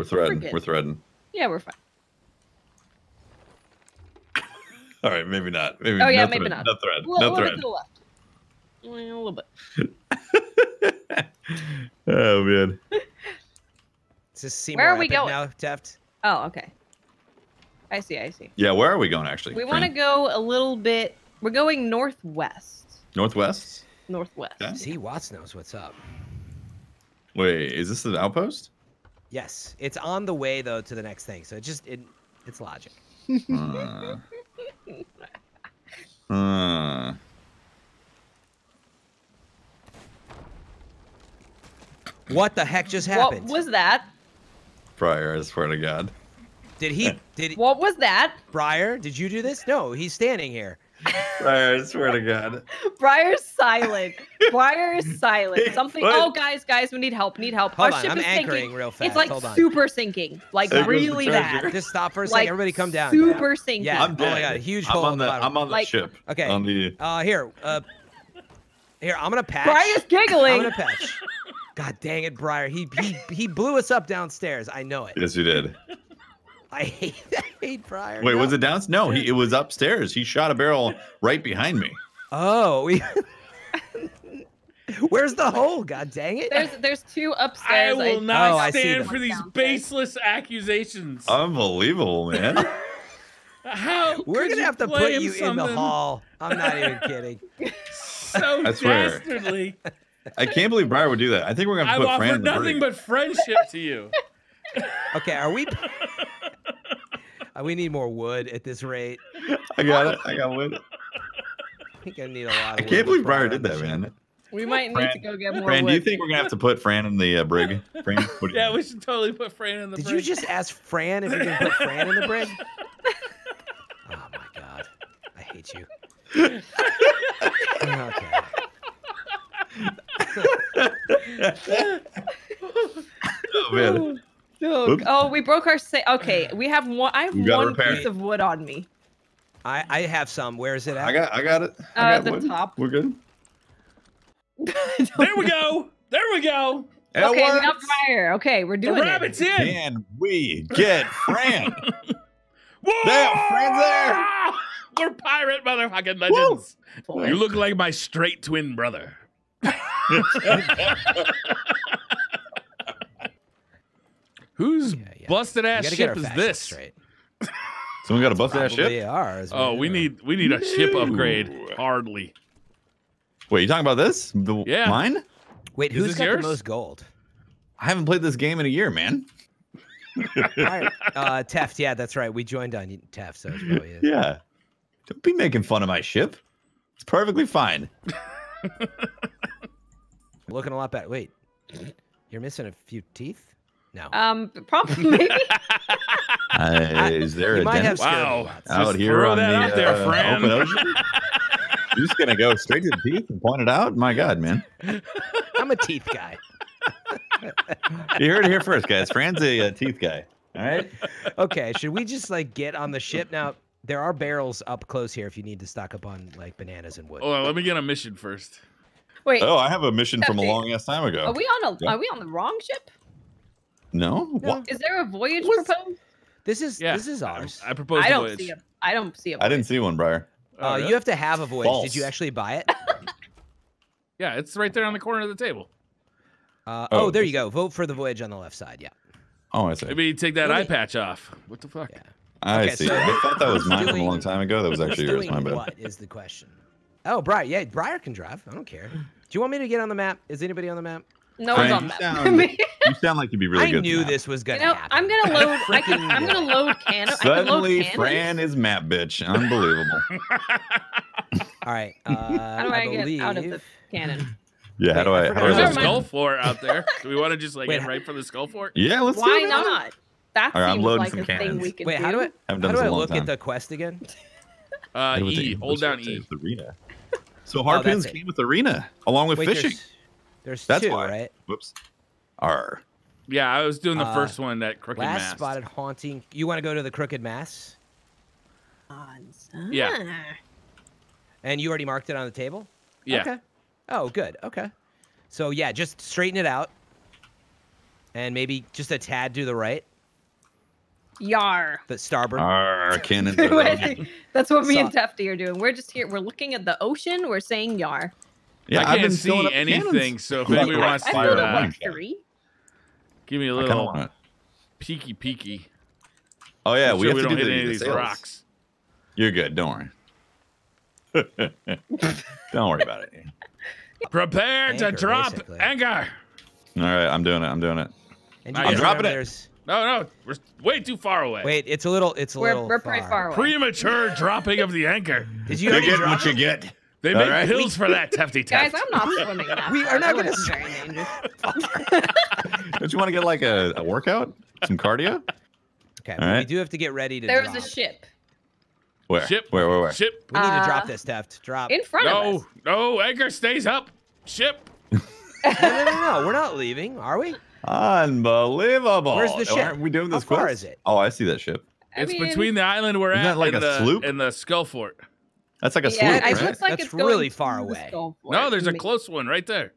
We're threading. good. We're threading. Yeah, we're fine. All right, maybe not. Maybe Oh, yeah, no maybe thread, not. No thread. A little, no little bit thread. to the left. A little bit. oh man. Does this seem Where are we going? now, Teft? Oh, okay. I see. I see. Yeah, where are we going actually? We want to go a little bit. We're going northwest. northwest. Northwest. Okay. See, Watts knows what's up. Wait, is this an outpost? Yes, it's on the way though to the next thing, so it just it it's logic. Uh, uh, What the heck just happened? What was that? Briar, I swear to God. Did he? Did he, What was that? Briar? Did you do this? No, he's standing here. Briar, I swear to God. Briar's silent. Briar is silent. Something. What? Oh, guys, guys, we need help. Need help. Hold Our on, ship I'm is anchoring sinking. real fast. It's like Hold on. super sinking. Like There really bad. Just stop for a second. Like Everybody, come down. Super sinking. Yeah. I'm Oh my dead. God, huge I'm hole on the the. I'm on the Like- ship. Okay. On the. Uh, here. Uh, here. I'm gonna patch. Briar's giggling. I'm gonna patch. God dang it, Briar. He he he blew us up downstairs. I know it. Yes, you did. I hate I hate Briar. Wait, No. was it down? No, he, it was upstairs. He shot a barrel right behind me. Oh, we. Where's the hole? God dang it! There's there's two upstairs. I upstairs. will not Oh, I see stand them. for these baseless accusations. Unbelievable, man. How We're gonna have to put blame you in the hall. I'm not even kidding. So I swear. dastardly. I can't believe Briar would do that. I think we're gonna have I've to put Fran offered in the nothing but friendship to you. Okay, are we? Uh, we need more wood at this rate. I got it. I got wood. I think I need a lot. Of I can't believe before Briar did that, man. We might need Fran- to go get more Fran, wood. do you think we're gonna have to put Fran in the uh, brig? Fran, what do you Yeah, think? we should totally put Fran in the Did brig. you just ask Fran if you can put Fran in the brig? Oh my god, I hate you. okay. oh man, Oh, oh, we broke our sa- Okay, we have one. I have one repair piece of wood on me. I I have some. Where is it at? I got, I got it. I Uh, got the wood. top. We're good. There we go. There we go. It okay, we got fire. Okay, we're The doing it. rabbit's in. Can we get Fran? Whoa! Damn, Fran's there. We're pirate motherfucking legends. You look like my straight twin brother. Whose Yeah, yeah. busted ass gotta get our ship is this? straight. Someone got a busted ass Probably ship. ours. Oh, we need we need a ship upgrade. Hardly. Wait, you talking about this? The Yeah. mine? Wait, Is who's this got yours? the most gold? I haven't played this game in a year, man. All right. Uh, Teft. Yeah, that's right. We joined on Teft, so it's probably it. Yeah. Don't be making fun of my ship. It's perfectly fine. Looking a lot better. Wait, you're missing a few teeth. No. Um, probably maybe. Uh, is there you a might have dentist Wow. me out here throw on that the out there, uh, Fran. open ocean? You're just gonna go straight to the teeth and point it out? My God, man! I'm a teeth guy. You heard it here first, guys. Fran's a uh, teeth guy. All right. Okay, should we just like get on the ship now? There are barrels up close here if you need to stock up on like bananas and wood. Hold on, let me get a mission first. Wait, Oh, I have a mission from a long ass time ago. are we on a? Yeah. Are we on the wrong ship? No. What? Is there a voyage What's- proposed? This is Yeah, this is ours. I propose I don't voyage. see a. I don't see a. I didn't see one, Briar. Oh, uh. You have to have a voyage. Did you actually buy it? Yeah, it's right there on the corner of the table. Uh, Oh, oh, there you go. Vote for the voyage on the left side. Yeah. Oh, I see. Maybe you take that Really? eye patch off. What the fuck? Yeah. I Okay, see. so I thought that was mine from a long time ago. That was actually yours. My bad. What is the question? Oh, Briar. Yeah, Briar can drive. I don't care. Do you want me to get on the map? Is anybody on the map? No Fran, one's on you that. sound- You sound like you'd be really I good. knew at this was gonna know, happen. I'm gonna load. I can, I'm gonna load cannon. math. I can load Suddenly. Fran is map bitch. Unbelievable. All right. Uh, How do I, get believe... out of the cannon? Yeah. How do I I? How do I There's a lose mind. skull fort out there. Do we want to just like Wait, get right for the skull fort? Yeah. Let's do Why it, man. not? That All right, I'm seems loading like some a thing cannons. we could Wait, do. how do I? How do I in a long look time. at the quest again? Uh, E. Hold down E. it? Arena. So Oh, harpoons that's came with arena along with Wait, fishing. There's, there's That's two, why. right? Whoops. R. Yeah, I was doing the Uh, first one that Crooked Masts. Last mast. spotted haunting. You want to go to the Crooked Masts? Yeah. And you already marked it on the table? Yeah. Okay. Oh, good. Okay. So yeah, just straighten it out. And maybe just a tad to the right. Yar. The starboard. Our cannons. are. That's what me and So- Tefty are doing. We're just here. We're looking at the ocean. We're saying yar. Yeah, I I've can't been see anything, cannons. so if I'm about anybody to wants I to fire filled a up uh, give me a little peeky peeky. Oh yeah, we sure have we to don't do hit the, any of these sails. rocks. You're good. Don't worry. don't worry about it. Prepare to drop basically. anchor. All right, I'm doing it. I'm doing it. And Not you yet. guys dropping it. No, no, we're way too far away. wait, it's a little. It's a We're, little. we're pretty far away. Premature dropping of the anchor. Did you You already get what you get. They All make right. pills for that, Tefty Guys, I'm not swimming that We far. are not gonna was s- very. Don't you want to get like a, a workout? Some cardio? Okay, All but we do have to get ready to There was drop. a ship Where? Ship, Where? Where? Where? ship. We need to drop Uh, this, Teft. Drop. in front of No, us. no, anchor stays up. Ship. no, no, no, no. We're not leaving, are we? Unbelievable. Where's the ship? Aren't we doing How this far quiz? is it? Oh, I see that ship. I It's mean, between the island we're at like and, a the, sloop? and the skull fort. That's like a Yeah, sloop, it right? looks like That's it's really far away. No, there's a close one right there.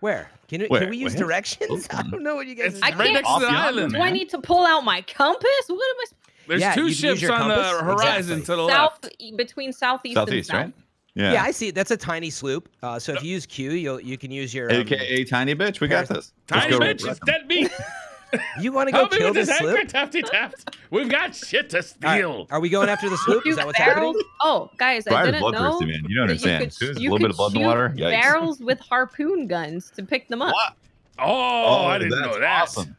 Where? Can, we Where? can we use Where? directions? I don't know what you guys It's are I right doing. next can't- to the Off yonder, island. Do I need to pull out my compass? What am I? There's Yeah, two you can use ships your on the horizon Exactly. to the South left. between southeast, Southeast, and south. right? Yeah. Yeah, I see. it. That's a tiny sloop. Uh, so if you use Q, you'll you can use your. Um, AKA tiny bitch. We got this. Tiny go. bitch, it's dead meat. you want to go Help me kill with this this sloop? anchor, Tefty Teft. We've got shit to All right, steal. Are we going after the sloop? Is that what's barrels. happening? Oh, guys, I Briar's didn't know. bloodthirsty, man. You don't that you understand. could- As a little bit of blood in the water, yikes. barrels with harpoon guns to pick them up. What? Oh, I didn't know that. Awesome.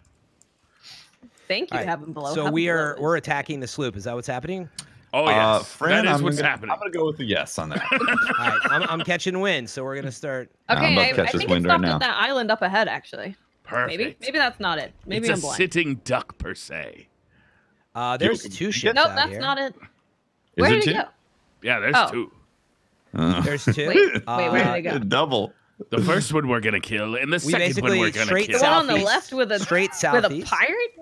Thank you, All right, Heaven Below. So Heaven we are is- we're attacking the sloop. Is that what's happening? Oh Uh, yes, Fran, that is I'm what's gonna, happening. I'm gonna go with the yes on that. All right, I'm, I'm catching wind, so we're gonna start. I'm Okay, about to I, catch I this think it wind right stopped now. at that island up ahead. Actually, Perfect. maybe maybe that's not it. Maybe it's I'm a blind. sitting duck per se. Uh, there's You- two ships Nope, out that's here. not it. Is Where it did two? it go? Yeah, there's Oh. two. Uh, There's two. Wait, wait, Uh, where did it go? Double. The first one we're gonna kill, and the We second one we're gonna straight The one on the left with a Straight with a pirate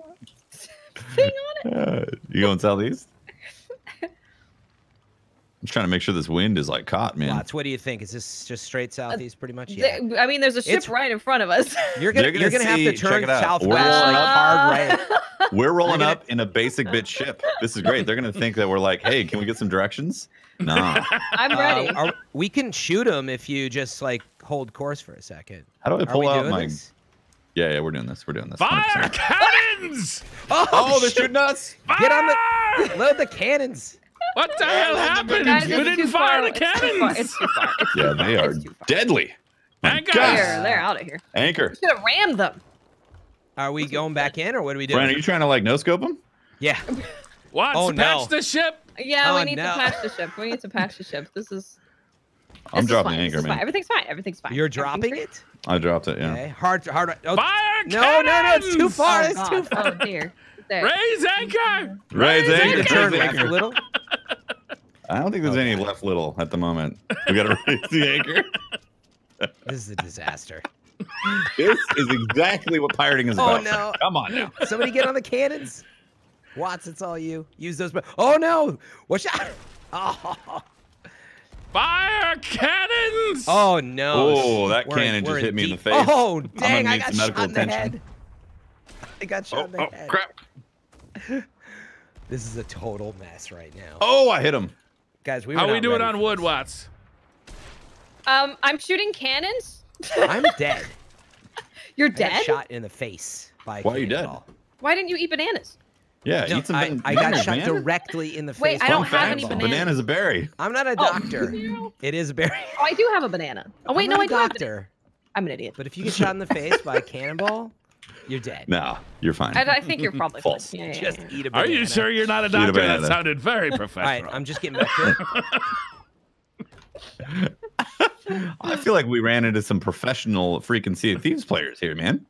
thing on it. Uh, you going southeast? I'm trying to make sure this wind is like caught, man. Lots. What do you think? Is this just straight southeast, pretty much? Yeah. There- I mean, there's a ship It's- right in front of us. You're gonna You're you're gonna gonna, have to check turn it out. southwest We're like rolling hard right. We're rolling gonna- up in a basic bitch ship. This is great. They're gonna think that we're like, hey, can we get some directions? No. I'm ready. Uh, are- we can shoot them if you just like hold course for a second. How do I Are pull we out doing my? this? Yeah, yeah, we're doing this. We're doing this. Fire 100%. cannons! Oh, Oh, they're shit. shooting us. Fire! Get on the load the cannons. What the hell happened? Guys, we didn't fire far. the It's too far. cannons. It's too far. It's Yeah, they are It's too far. deadly. Anchor! They're, they're out of here. Anchor. Should have rammed them. Are we going back in or what are we doing? Brian, are you trying to like no scope them? yeah. What? Oh, Patch no. the ship. Yeah, Oh, we need no. to patch the ship. We need to patch the ship. This is. I'm this is dropping fine. anchor, is fine. man. Everything's fine. Everything's fine. You're dropping it? I dropped it. Yeah. Okay. Hard hard oh, Fire No, no, no, it's too far. Oh, It's too oh, far. Oh dear. There. Raise anchor! Raise You anchor. need to Raise turn left anchor. a little. I don't think there's any left little at the moment. We gotta raise the anchor. This is a disaster. This is exactly what pirating is Oh, about. Oh no. Come on now. Somebody get on the cannons. Watts, it's all you. Use those. Oh no! Watch out! Oh, Fire cannons! oh no! Oh, that We're cannon we're just in hit me in the face. Oh dang! I need got some medical shot in the attention. head. I got shot Oh, in the oh head. crap. This is a total mess right now, Oh, I hit him. Guys. We How were we not doing on for wood, this. Watts? Um, I'm shooting cannons. I'm dead. You're I got dead. shot in the face by. a Why are you dead? cannonball. Why didn't you eat bananas? Yeah, No, eat some I, ban- I got shot man. directly in the Wait, face. I don't a have any bananas. Banana's a berry. I'm not a Oh. doctor. It is a berry. Oh, I do have a banana. Oh wait, no, I'm no, not I a do have. doctor. I'm an idiot. But if you get shot in the face by a cannonball, you're dead. No, you're fine. I, I think you're probably fine. False. Yeah, yeah, Just yeah. eat a Are you sure you're not a a doctor? That sounded very professional. right, I'm just getting back to it. I feel like we ran into some professional freaking Sea of Thieves players here, man.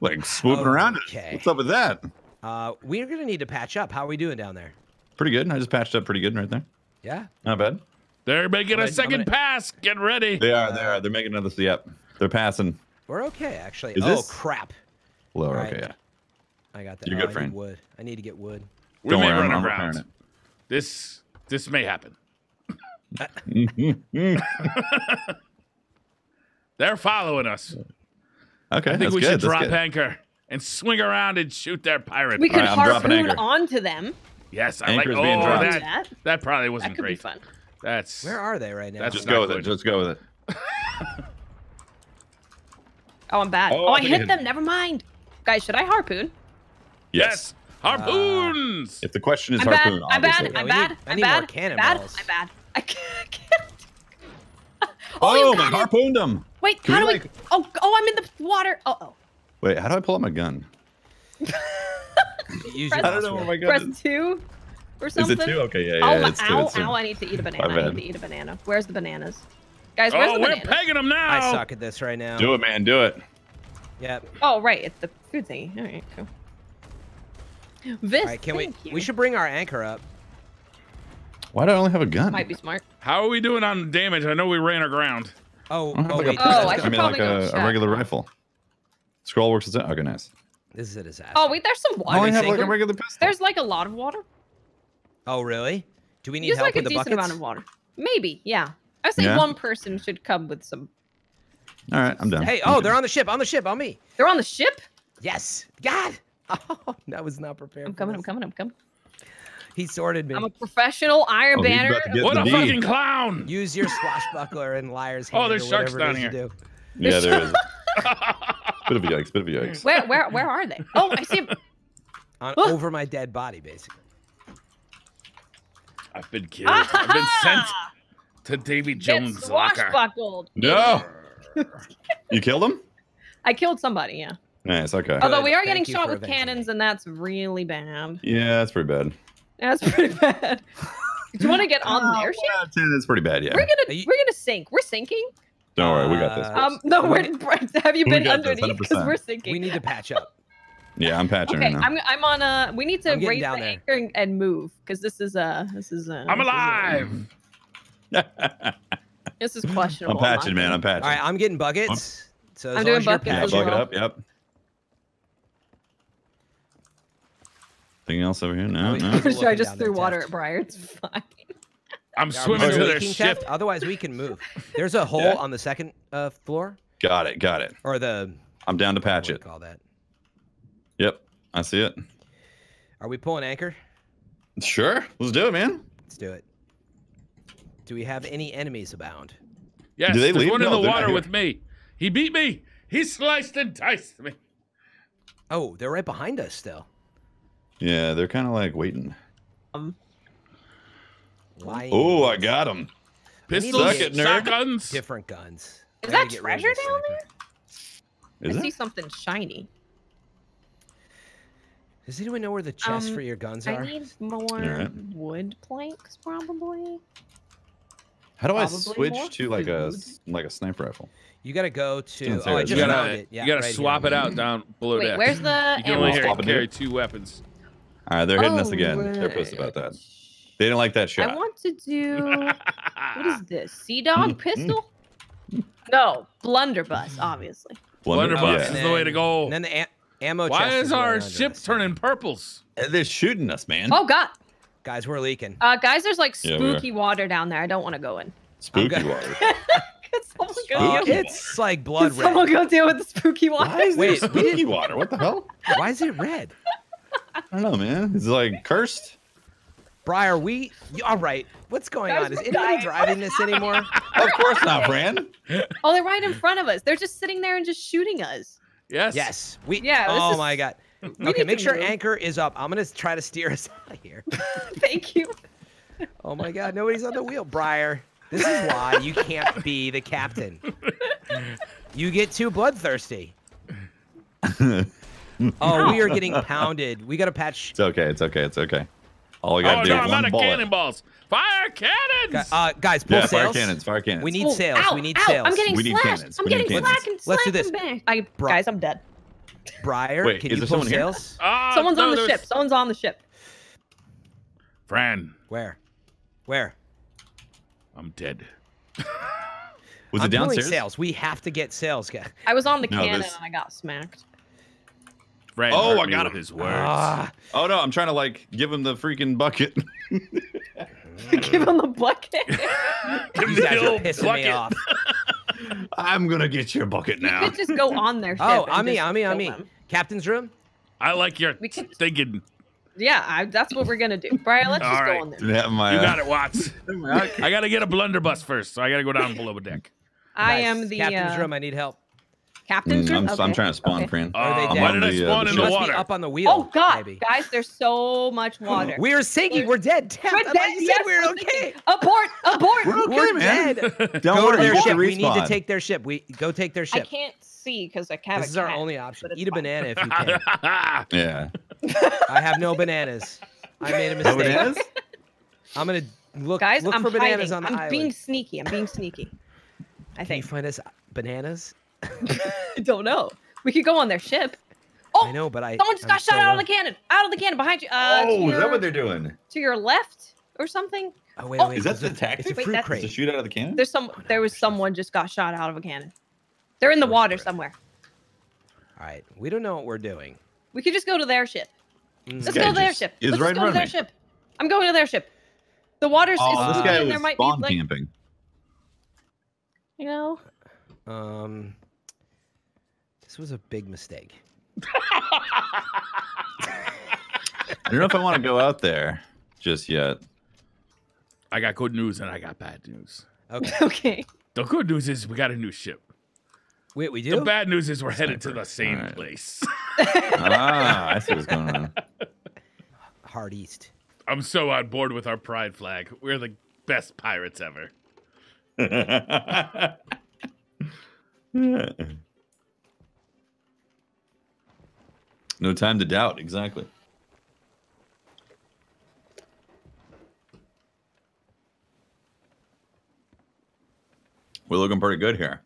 Like swooping around. us. Okay. What's up with that? Uh, we're gonna need to patch up. How are we doing down there? Pretty good. I just patched up pretty good right there. Yeah. Not bad. They're making I'm a 2nd gonna- pass. Get ready. They are. They are. They're making another. Yep. They're passing. We're okay, actually. Is oh this- crap! Lower. All right. Okay. Yeah. I got that. You're Oh, good, I need friend. Wood. I need to get wood. We Don't may worry. Run I'm around. repairing This this may happen. They're following us. okay. I think that's we good. should drop good. anchor and swing around and shoot their pirate. We could Alright, I'm dropping harpoon anchor. onto them. yes, I Anchor's like. being Oh, dropped. That that. that probably wasn't could be great. fun. That's Where are they right now? That's Just go with it. good. Just go with it. Oh, I'm bad. Oh, Oh, I I think I hit hit- them. Never mind. Guys, should I harpoon? Yes. harpoons. Uh, if the question is I'm bad. harpoon, I'm bad. obviously. I'm bad. I I'm need more bad. I'm bad. cannonballs. I'm bad. I can't. Oh, Oh, you my got it. harpooned him. Wait, Can how we, do like- I? Oh, oh, I'm in the water. Oh, oh. Wait, how do I pull out my gun? Use your I don't know where my gun Press is. two or something. Is it two? Okay, yeah, Oh, yeah. my- it's two. it's two. ow! I need to eat a banana. I need to eat a banana. Where's the bananas? Guys, where's Oh, the we're bananas? pegging them now. I suck at this right now. Do it, man. Do it. Yep. Oh, right. It's the food thingy. All right, cool. This. All right, can we? you. We should bring our anchor up. Why do I only have a gun? Might be smart. How are we doing on damage? I know we ran aground. Oh, I don't have oh, oh like wait. a Oh, pistol. I I, mean, like a, a regular rifle. Scroll works as Okay, nice. This is a disaster. Oh, wait. There's some I water. only have like a regular pistol. There's like a lot of water. Oh, really? Do we need Just help like a with the decent buckets? amount of water. Maybe. Yeah. I say Yeah? one person should come with some. All right, I'm done. Hey, oh, they're on the ship. On the ship. On me. They're on the ship. Yes. God. Oh, that was not prepared. I'm coming. I'm coming. I'm coming. He sorted me. I'm a professional Iron Oh, Banner. about to get What the a D. fucking clown! Use your swashbuckler and liar's hand. Oh, there's or sharks down is you here. do. Yeah, there is. bit of a yikes. Bit of a yikes. Where? Where? Where are they? Oh, I see. 'em. On, over my dead body, basically. I've been killed. I've been sent! To Davy Jones' locker. swashbuckled. No. You killed him? I killed somebody. Yeah. Nice. Okay. Although we are Thank getting shot with cannons, me. and that's really bad. Yeah, that's pretty bad. That's pretty bad. Do you want to get on their ship? Uh, ten is pretty bad. Yeah. We're gonna you- we're gonna sink. We're sinking. Don't worry, we got this. Uh, Um, no, we're have you been got this, underneath? Because we're sinking. We need to patch up. Yeah, I'm patching Okay, right now. I'm I'm on a. We need to I'm raise the down there. anchor and, and move because this is a this is uh. I'm this is, uh, alive. This is questionable. I'm patching, man. I'm patching. All right, I'm getting buckets. So I'm doing buckets yeah, bucket well. up. Yep. Anything else over here? No, no. yeah. I just threw water Teft. at Briar. It's fine. I'm Are we swimming to their ship. Teft? Otherwise, we can move. There's a hole Yeah. on the second uh, floor, Got it. Got it. or the I'm down to patch it. Call that. Yep. I see it. Are we pulling anchor? Sure. Let's do it, man. Let's do it. Do we have any enemies abound? Yes, Do they there's leave? one in the they're not water here. with me. He beat me. He sliced and diced me. Oh, they're right behind us still. Yeah, they're kind of like waiting. Um, Lying. Oh, I got him. Pistols, Suck it, nerd. shotguns. different guns. Is I gotta that get rid of treasure this down sniper. Is I see it? something shiny. Does anyone know where the chests Um, for your guns are? I are? need more Alright. wood planks, probably. How do I switch more to like a like a sniper rifle? You gotta go to. Oh, I You just You gotta, it. Yeah, you gotta right here. swap it out mm-hmm. down below Wait, deck. where's the You can ammo? only swap it carry here? two weapons. All right, they're hitting us Oh, again. They're pissed about that. They didn't like that shot. I want to do. What is this? Sea dog mm-hmm. pistol? Mm-hmm. No, blunderbuss, obviously. Blunder- Blunderbuss yeah. is the way to go. And then the a- ammo. Why chest is right our ship turning purples? Uh, They're shooting us, man. Oh God, Guys, we're leaking. uh, guys, there's like Yeah, spooky water down there. I don't want to go in. Spooky water. Could someone go deal? it's like blood Could someone red. go deal with the spooky water? Why is there Wait, spooky water? What the hell? Why is it red? I don't know, man. It's like cursed. Briar, we. All right. What's going Guys, on? Is anybody driving this anymore? Of course not, Fran. Oh, they're right in front of us. They're just sitting there and just shooting us. Yes. Yes. We. Yeah, Oh is- my god. We Okay, make sure move. anchor is up. I'm gonna try to steer us out of here. Thank you. Oh my god, nobody's on the wheel, Briar. This is why you can't be the captain. You get too bloodthirsty. Oh, we are getting pounded. We got to patch. It's okay. It's okay. It's okay. All we Oh gotta oh, do no, do I'm is out one of cannonballs. Fire cannons! Uh, guys, pull Yeah, fire cannons. Fire cannons. We need Ooh, sails. ow, we need ow, sails. I'm getting We slashed. cannons. I'm We getting need cannons. slack Let's do slack this. I, Bri- guys, I'm dead. Briar, Wait, can is you there pull someone here? sails? Ah, Someone's no, on the there's- ship. Someone's on the ship. Fran, Where? Where? I'm dead. Was I'm it downstairs? sails. We have to get sales. guys. I was on the No, cannon there's- and I got smacked. Fran Oh, I got him. his words. Ah, Oh no, I'm trying to like give him the freaking bucket. Give him the bucket. Give these me guys the are old pissing bucket. Me off. I'm gonna get your bucket you now. could just go on their ship. Oh, and on me, just on me, on kill me. them. Captain's room. I like your We could- thinking. Yeah, I, that's what we're gonna do. Brian, let's just All go on there. Didn't have my. You got it, Watts. I gotta get a blunderbuss first, so I gotta go down below the deck. I Guys, am the captain's uh, room. I need help. Captain's Mm. I'm, I'm trying to spawn, okay. Fran. Are they Uh, dead? why did I On the, uh, spawn the in the must be water? up on the wheel. Oh God, maybe. guys, there's so much water. We're sinking. We're dead. We're I thought dead, you said yes, we were we're okay. abort! Abort! We're okay, We're man. dead. Don't go worry, to their ship. We need to take their ship. We go take their ship. I can't see because I have This a is our only option. Eat a banana if you can. Yeah. I have no bananas. I made a No mistake. bananas? I'm gonna look Guys, look I'm for bananas hiding. on the I'm island. being sneaky. I'm being sneaky. I Can you find us bananas? I don't know. We could go on their ship. Oh, I know, but I. someone just I'm got shot so out of the cannon. Out of the cannon behind you. Uh, oh, to is that what they're doing? to your left or something? Oh wait, Oh, wait. Is that the a- It's tactic? a Wait, fruit that's- To crate. shoot out of the cannon? There's some. There was someone just got shot out of a cannon. They're in the water somewhere. All right, we don't know what we're doing. We could just go to their ship. Mm. Let's guy go to their ship. is Let's right go to their front of ship. I'm going to their ship. The water's Oh, is this guy was there might be spawn like camping. you know. Um, this was a big mistake. I don't know if I want to go out there just yet. I got good news and I got bad news. Okay, Okay. The good news is we got a new ship. wait, we do? The bad news is we're headed to the same All right. place. ah, I see what's going on. Hard East. I'm so on board with our pride flag. We're the best pirates ever. no time to doubt. Exactly. We're looking pretty good here.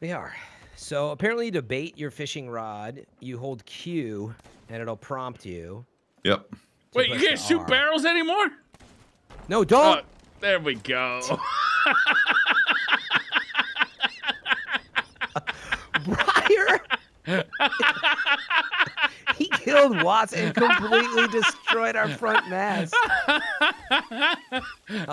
We are. So apparently, to bait your fishing rod, you hold Q, and it'll prompt you. Yep. Wait, you can't shoot R. barrels anymore? No, don't. Oh, there we go. Briar. He killed Watts and completely destroyed our front mast. Oh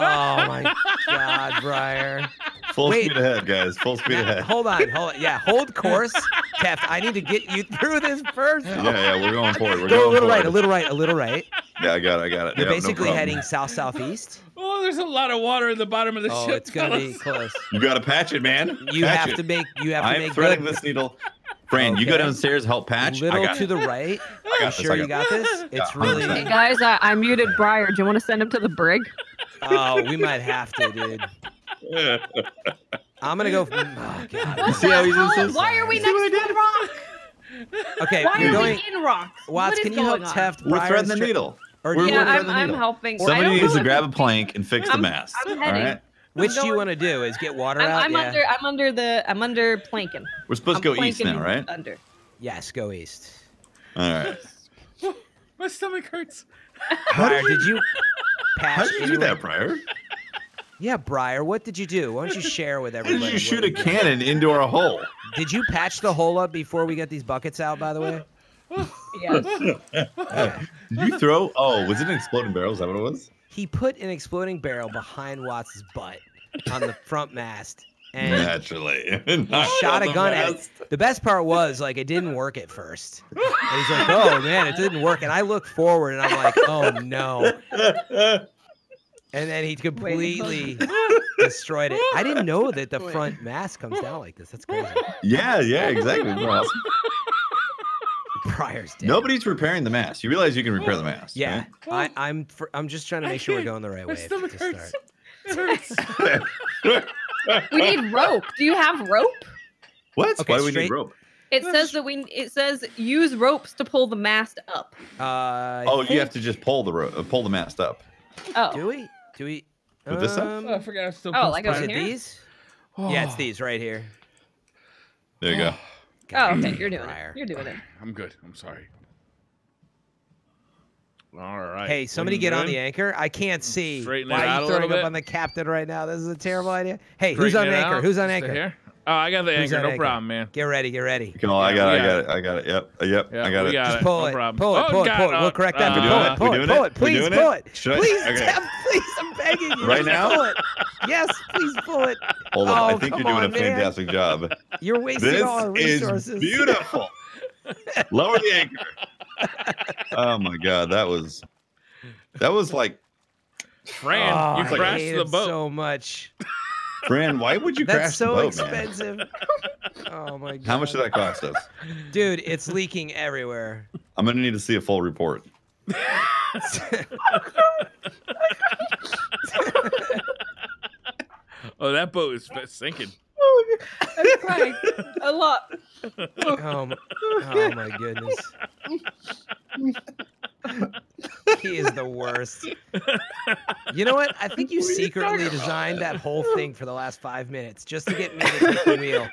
my God, Briar. Full Wait. speed ahead, guys. Full speed ahead. hold on, hold on. Yeah, hold course. Teft, I need to get you through this first. Yeah, yeah, we're going forward. We're Go a going little right, a little right, a little right. Yeah, I got it. I got it. You're Yep, no basically problem. heading south southeast. oh, there's a lot of water in the bottom of the Oh, ship. it's gonna be fellas. close. You got to patch it, man. You Patch have it. to make. You have to I'm make threading good. this needle. Fran, you go downstairs, help patch. I Little got to it. the right. I You got this. sure I you got got this? It's Yeah, really. 100%. guys, I, I muted Briar. Do you want to send him to the brig? Oh, we might have to, dude. I'm gonna go. Oh, God. see how he's Why- insistent? Why are we next to a rock? Okay, Why you're going. we in rocks? Watts, What is can you help going on? Teft? We're threading the needle. Or you Yeah, working wanna- on I'm, I'm helping. Somebody needs to grab a plank and fix the I'm- mast. I'm heading. right. Which do you want to do? Is get water I'm, out? I'm yeah. under. I'm under the. I'm under planking. We're supposed to I'm go east now, right? Under. Yes, go east. All right. My stomach hurts. Briar, did you patch? How did you do that, Briar? Yeah, Briar, what did you do? Why don't you share with How everybody? did you what shoot a you did? cannon into our hole? Did you patch the hole up before we get these buckets out? By the way. Yes. Okay. Did you throw? Oh, was it an exploding barrel? Is that what it was? He put an exploding barrel behind Watts' butt on the front mast, and Naturally. Not shot a the gun at mast. it. The best part was like it didn't work at first. And he's like, "Oh man, it didn't work." And I look forward and I'm like, "Oh no!" And then he completely destroyed it. I didn't know that the front mast comes down like this. That's crazy. yeah, yeah, exactly. We're. Briar's dead. Nobody's repairing the mast. You realize you can repair the mast. Yeah, right? I, I'm. For, I'm just trying to I make sure we're going the right way stomach to hurts. start. It hurts. we need rope. Do you have rope? what? Okay, Why do we need rope? It says that we. It says use ropes to pull the mast up. Uh, I Oh, you have to just pull the ro- uh, pull the mast up. Oh. Do we? Do we? With this stuff? um, Oh, I forgot I still Oh, like Is over it here? these? Yeah, it's Oh, these right here. There you go. Oh, okay. You're doing Briar. it. You're doing it. I'm good. I'm sorry. All right. Hey, somebody looking get on the anchor. I can't see. Straighten Why out are a you throwing up on the captain right now? This is a terrible idea. Hey, who's on anchor? out. Who's on anchor? hair. Oh, I got the Who's anchor. No anchor? problem, man. Get ready. Get ready. Come on, I Yeah, got, we it, I got got it. I got it. Yep. uh, Yep. Yeah, I got we it. got Just pull no it. problem. Pull it. Oh, Pull it. Pull it. We'll correct that. Pull it. it? Pull it. Pull it? it. Please pull it? it. Should I- Please, please, I'm begging you. Right now? Pull it. Yes, please pull it. Hold on. Oh, I think you're doing on, a man. fantastic job. You're wasting This all our resources. is resources. beautiful. Lower the anchor. oh my god, that was that was like Fran, Oh, you I crashed hate the boat. so much. Fran, why would you That's crash so the boat, man? expensive. Oh my god. How much did that cost us? Dude, it's leaking everywhere. I'm gonna need to see a full report. oh, that boat is sinking. I'm crying a lot. Oh, m- oh my goodness. he is the worst. You know what? I think you secretly designed that whole thing for the last five minutes just to get me to take the wheel.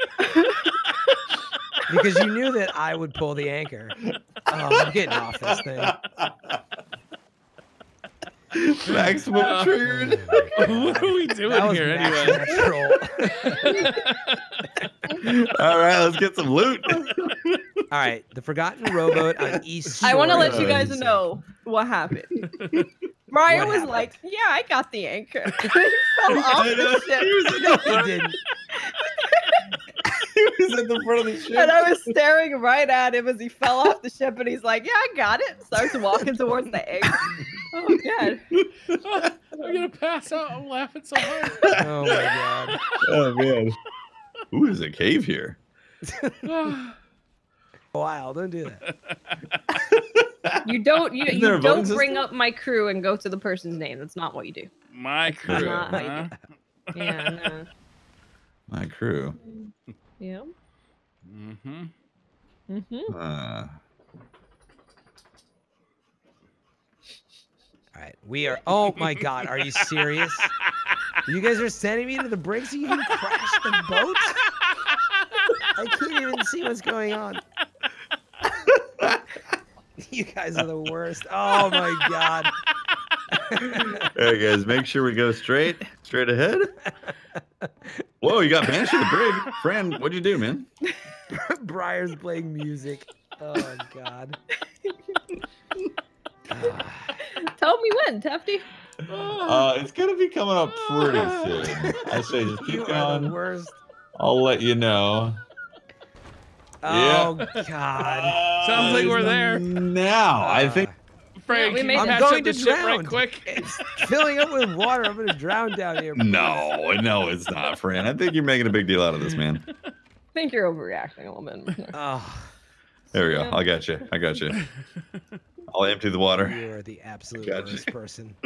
Because you knew that I would pull the anchor. Oh, I'm getting off this thing. Maximum oh, triggered. what are we doing That was here anyway? All right, let's get some loot. All right, the forgotten rowboat on East. I want to let you guys know what happened. Briar What was happened? like, "Yeah, I got the anchor." he fell off the ship, No, he didn't. He was at the front of the ship. and I was staring right at him as he fell off the ship, and he's like, "Yeah, I got it." Starts walking towards the anchor. Oh god! I'm gonna pass out. I'm laughing so hard. Oh my god. Oh man. Ooh, there's a cave here. Wow, don't do that. You don't you, you don't bring system? up my crew and go to the person's name. That's not what you do. My crew. Not how you huh? Yeah. No. My crew. Yeah. Mm-hmm. Mm-hmm. Uh, All right, we are. Oh my god, are you serious? You guys are sending me to the brink so you can crash the boat? I can't even see what's going on. you guys are the worst. Oh my god. hey guys, make sure we go straight, straight ahead. Whoa, you got banished to the brig. Fran, what'd you do, man? Briar's playing music. Oh god. Ah, Tell me when, Tefty. Uh, it's gonna be coming up pretty soon. I say just you keep are the going. worst. I'll let you know. Oh god. Sounds like we're there. Now, I think Frank, we made. I'm going to ship right drown. quick. It's filling up with water. I'm gonna drown down here. no, no, it's not, Fran. I think you're making a big deal out of this, man. I think you're overreacting a little bit. Oh, There we go. I got you. I got you. I'll empty the water. you are the absolute Gotcha. worst person.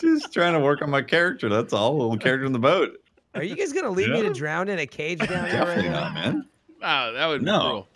Just trying to work on my character. That's all. little character in the boat. Are you guys gonna leave me to drown in a cage down there right Definitely now? not, man. Oh, that would be No. cruel.